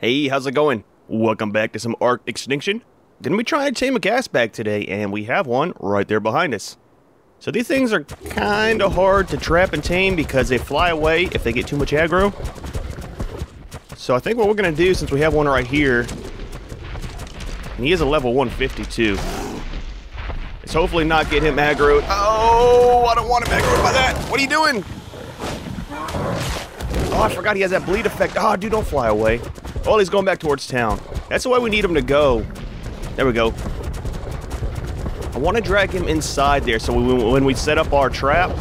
Hey, how's it going? Welcome back to some Ark Extinction. Gonna be trying to tame a gas bag today, and we have one right there behind us. So these things are kinda hard to trap and tame because they fly away if they get too much aggro. So I think what we're gonna do, since we have one right here, and he is a level 152, is hopefully not get him aggroed. Oh, I don't want him aggroed by that. What are you doing? Oh, I forgot he has that bleed effect. Oh, dude, don't fly away. Oh, he's going back towards town. That's the way we need him to go. There we go. I want to drag him inside there so we, when we set up our trap,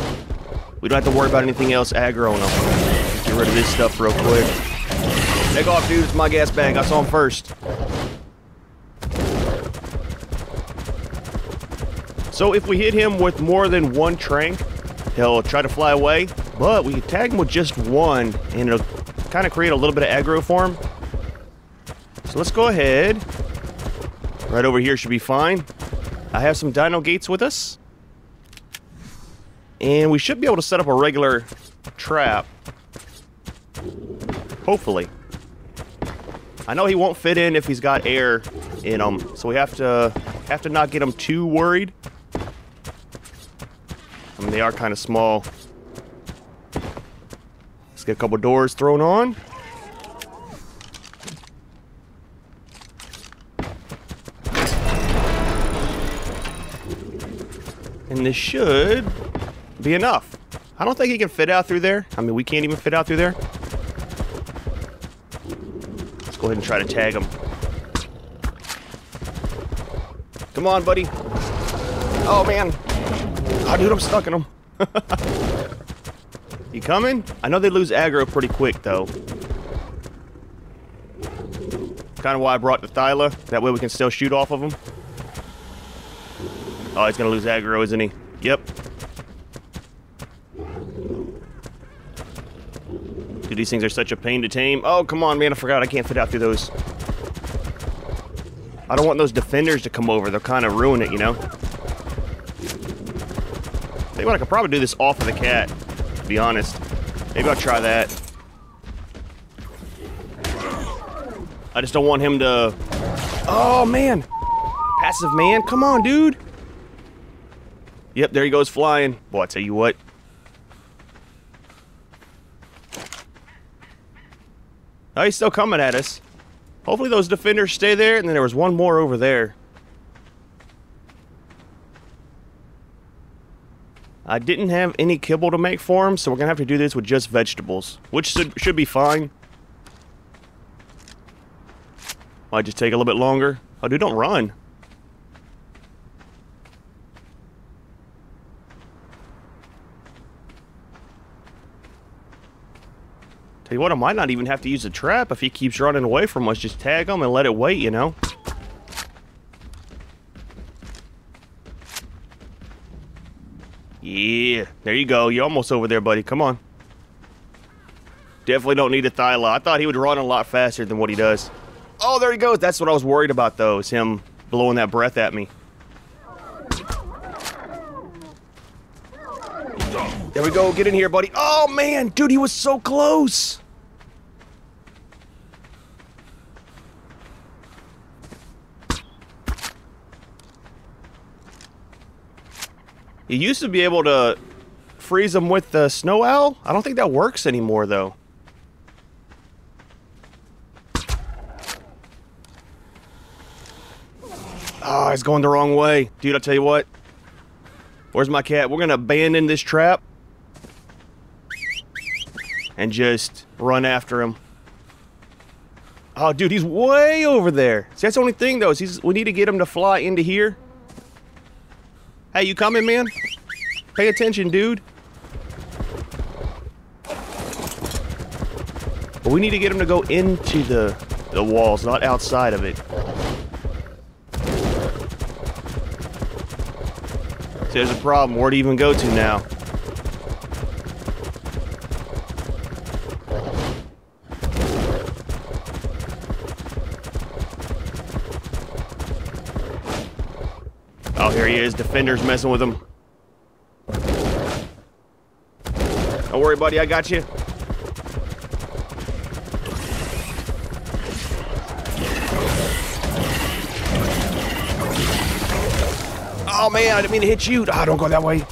we don't have to worry about anything else aggroing him. Get rid of this stuff real quick. Take off, dude. It's my gas bag. I saw him first. So if we hit him with more than one trank, he'll try to fly away. But we can tag him with just one, and it'll kind of create a little bit of aggro for him. Let's go ahead. Right over here should be fine. I have some dino gates with us. And we should be able to set up a regular trap. Hopefully. I know he won't fit in if he's got air in him, so we have to have to not get him too worried. I mean, they are kind of small. Let's get a couple doors thrown on. And this should be enough. I don't think he can fit out through there. I mean, we can't even fit out through there. Let's go ahead and try to tag him. Come on, buddy. Oh, man. Oh, dude, I'm stuck in him. you coming? I know they lose aggro pretty quick, though. Kind of why I brought the Thyla. That way we can still shoot off of them. Oh, he's going to lose aggro, isn't he? Yep. Dude, these things are such a pain to tame. Oh, come on, man. I forgot I can't fit out through those. I don't want those defenders to come over. They'll kind of ruin it, you know? Think what, I could probably do this off of the cat, to be honest. Maybe I'll try that. I just don't want him to... Oh, man! Passive man, come on, dude! Yep, there he goes flying. Boy, I tell you what. Oh, he's still coming at us. Hopefully those defenders stay there, and then there was one more over there. I didn't have any kibble to make for him, so we're going to have to do this with just vegetables, which should, should be fine. Might just take a little bit longer. Oh, dude, don't run. Tell you what, I might not even have to use a trap if he keeps running away from us. Just tag him and let it wait, you know? Yeah, there you go. You're almost over there, buddy. Come on. Definitely don't need a Thyla. I thought he would run a lot faster than what he does. Oh, there he goes. That's what I was worried about, though, is him blowing that breath at me. There we go. Get in here, buddy. Oh, man. Dude, he was so close. You used to be able to freeze them with the snow owl. I don't think that works anymore, though. Ah, oh, he's going the wrong way. Dude, I'll tell you what. Where's my cat? We're going to abandon this trap. And just run after him. Oh, dude, he's way over there. See, that's the only thing, though, is he's, we need to get him to fly into here. Hey, you coming, man? Pay attention, dude. But we need to get him to go into the, the walls, not outside of it. There's a problem. Where to even go to now? Oh, here he is. Defender's messing with him. Don't worry, buddy. I got you. Oh, man. I didn't mean to hit you. I oh, don't go that way.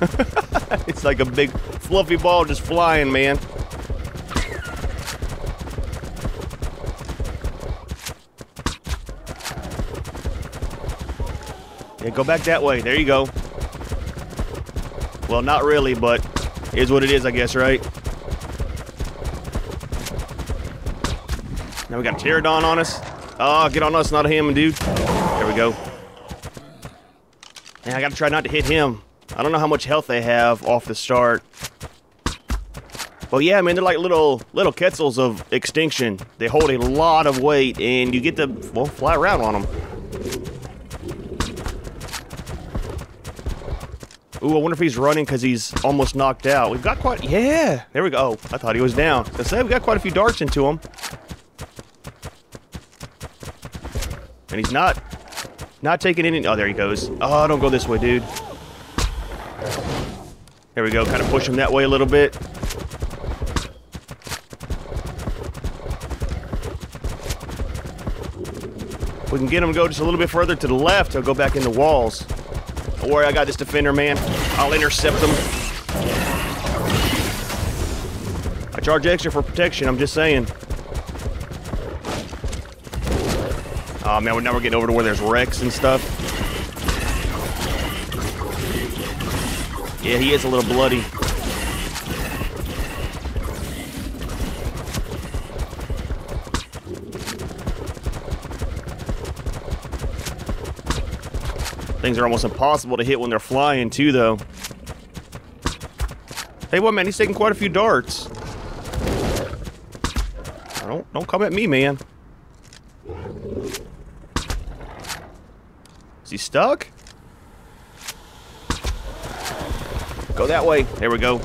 it's like a big fluffy ball just flying, man. Yeah, go back that way. There you go. Well, not really, but is what it is, I guess, right? Now we got a Pterodon on us. Oh, get on us, not him, dude. There we go. And I gotta try not to hit him. I don't know how much health they have off the start. Well, yeah, I mean, they're like little little Quetzals of extinction. They hold a lot of weight, and you get to, well, fly around on them. Ooh, I wonder if he's running because he's almost knocked out. We've got quite... Yeah! There we go. Oh, I thought he was down. Let's said we got quite a few darts into him. And he's not... Not taking any... Oh, there he goes. Oh, don't go this way, dude. There we go. Kind of push him that way a little bit. we can get him to go just a little bit further to the left, he'll go back in the walls. Don't worry, I got this defender, man. I'll intercept them. I charge extra for protection, I'm just saying. Oh man, now we're getting over to where there's wrecks and stuff. Yeah, he is a little bloody. Things are almost impossible to hit when they're flying, too, though. Hey, what, man? He's taking quite a few darts. Don't, don't come at me, man. Is he stuck? Go that way. There we go.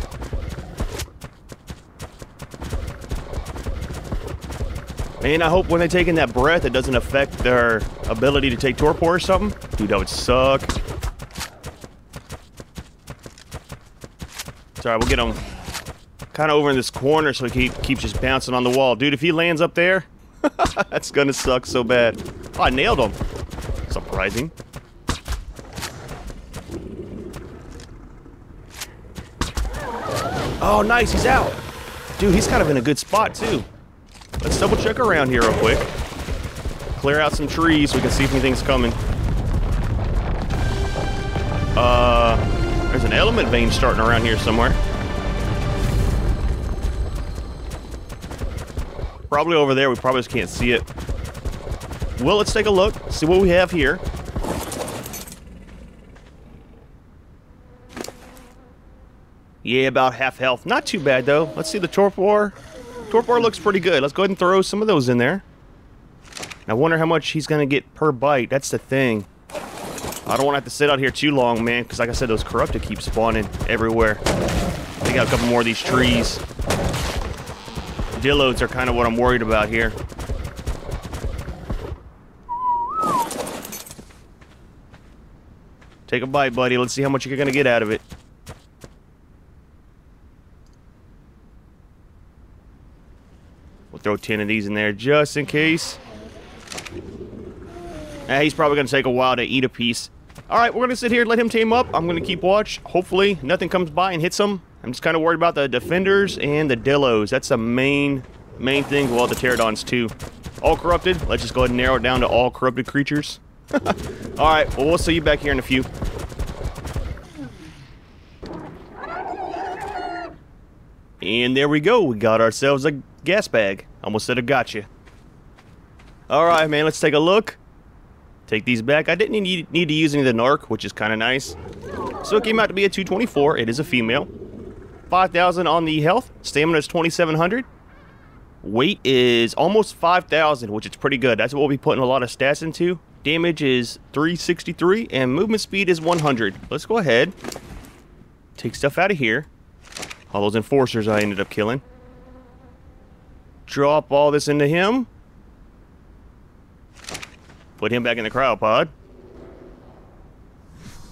Man, I hope when they take in that breath, it doesn't affect their ability to take torpor or something. Dude, that would suck. Sorry, we'll get him kind of over in this corner so he keep, keeps just bouncing on the wall. Dude, if he lands up there, that's gonna suck so bad. Oh, I nailed him. Surprising. Oh, nice, he's out. Dude, he's kind of in a good spot, too. Let's double check around here real quick. Clear out some trees so we can see if anything's coming. Uh, there's an element vein starting around here somewhere. Probably over there. We probably just can't see it. Well, let's take a look. See what we have here. Yeah, about half health. Not too bad, though. Let's see the torpor. Torpor looks pretty good. Let's go ahead and throw some of those in there. I wonder how much he's going to get per bite. That's the thing. I don't want to have to sit out here too long, man, because like I said, those corrupted keep spawning everywhere. They got a couple more of these trees. Dillos are kind of what I'm worried about here. Take a bite, buddy. Let's see how much you're going to get out of it. We'll throw 10 of these in there just in case. Eh, he's probably going to take a while to eat a piece. Alright, we're going to sit here and let him tame up. I'm going to keep watch. Hopefully, nothing comes by and hits him. I'm just kind of worried about the defenders and the dillos. That's the main, main thing. Well, the pterodons, too. All corrupted. Let's just go ahead and narrow it down to all corrupted creatures. Alright, well, we'll see you back here in a few. And there we go. We got ourselves a gas bag. Almost said a gotcha. Alright, man, let's take a look. Take these back. I didn't need, need to use any of the narc, which is kind of nice. So it came out to be a 224. It is a female. 5,000 on the health. Stamina is 2,700. Weight is almost 5,000, which is pretty good. That's what we'll be putting a lot of stats into. Damage is 363, and movement speed is 100. Let's go ahead. Take stuff out of here. All those enforcers I ended up killing drop all this into him. Put him back in the cryopod.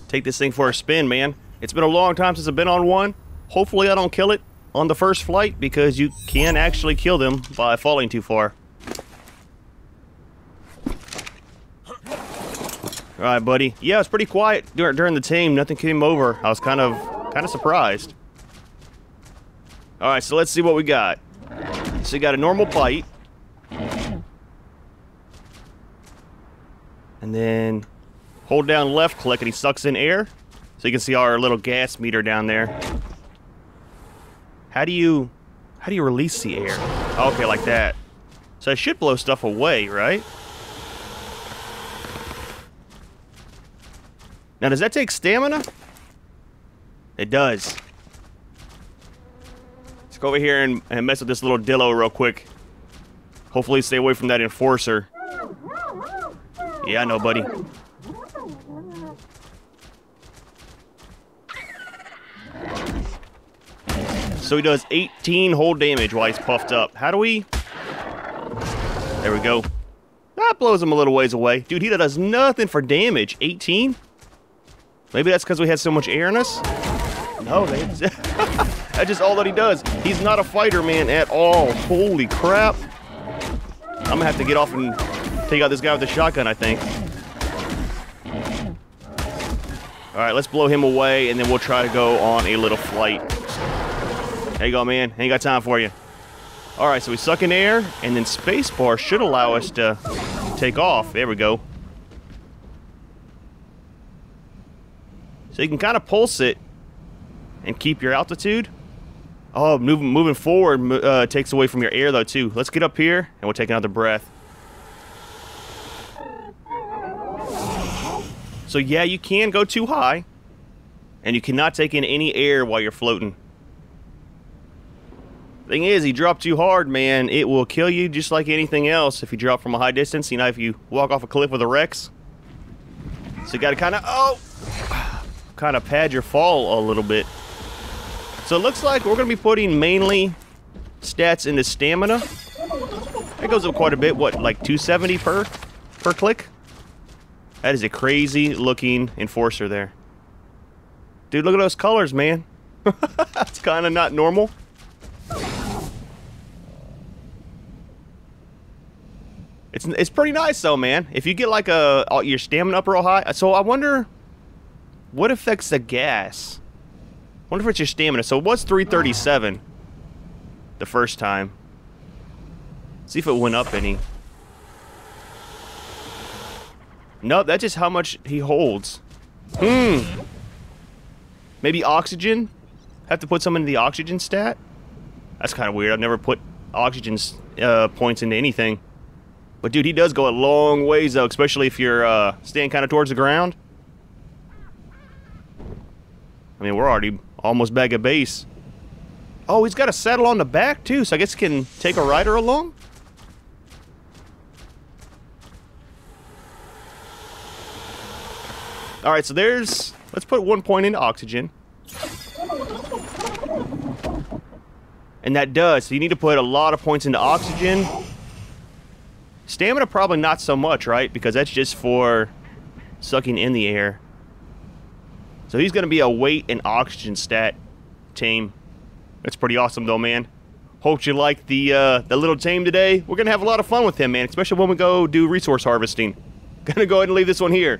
Take this thing for a spin, man. It's been a long time since I've been on one. Hopefully I don't kill it on the first flight because you can actually kill them by falling too far. All right, buddy. Yeah, it's pretty quiet during, during the tame. Nothing came over. I was kind of kind of surprised. All right, so let's see what we got. So you got a normal bite. And then hold down left click and he sucks in air. So you can see our little gas meter down there. How do you how do you release the air? Oh, okay, like that. So it should blow stuff away, right? Now, does that take stamina? It does. Let's go over here and, and mess with this little Dillo real quick. Hopefully stay away from that Enforcer. Yeah, I know, buddy. So he does 18 whole damage while he's puffed up. How do we... There we go. That blows him a little ways away. Dude, he does nothing for damage. 18? Maybe that's because we had so much air in us? No, that's just all that he does. He's not a fighter, man, at all. Holy crap. I'm gonna have to get off and take out this guy with the shotgun, I think. Alright, let's blow him away, and then we'll try to go on a little flight. There you go, man. Ain't got time for you. Alright, so we suck in air, and then spacebar should allow us to take off. There we go. So you can kind of pulse it and keep your altitude. Oh, moving moving forward uh, takes away from your air though too. Let's get up here and we'll take another breath. So yeah, you can go too high, and you cannot take in any air while you're floating. Thing is, you drop too hard, man, it will kill you just like anything else if you drop from a high distance. You know, if you walk off a cliff with a Rex. So you gotta kind of, oh, kind of pad your fall a little bit. So it looks like we're gonna be putting mainly stats into stamina. That goes up quite a bit, what, like 270 per, per click? That is a crazy looking enforcer there. Dude, look at those colors, man. That's kind of not normal. It's, it's pretty nice though, man. If you get like a your stamina up real high. So I wonder what affects the gas. Wonder if it's your stamina. So it was 337 the first time. See if it went up any. No, that's just how much he holds. Hmm. Maybe oxygen? Have to put some into the oxygen stat? That's kind of weird. I've never put oxygen uh, points into anything. But dude, he does go a long ways though, especially if you're uh, staying kind of towards the ground. I mean, we're already almost back at base. Oh, he's got a saddle on the back too, so I guess he can take a rider along? Alright, so there's... Let's put one point into oxygen. And that does. So you need to put a lot of points into oxygen. Stamina probably not so much, right? Because that's just for sucking in the air. So he's going to be a weight and oxygen stat team. That's pretty awesome though, man. Hope you like the uh, the little tame today. We're going to have a lot of fun with him, man, especially when we go do resource harvesting. Gonna go ahead and leave this one here.